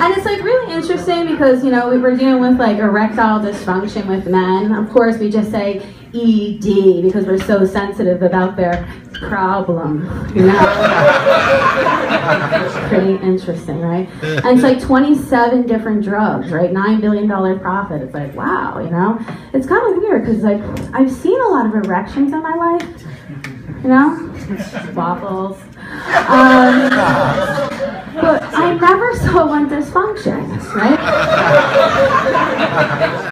and it's like really interesting because you know we were dealing with like erectile dysfunction with men. Of course, we just say ED because we're so sensitive about their problem. You know, pretty interesting, right? And it's like 27 different drugs, right? Nine billion dollar profit. It's like wow, you know. It's kind of weird because like I've seen a lot of erections in my life. You know, waffles. Um, never saw one dysfunction, right?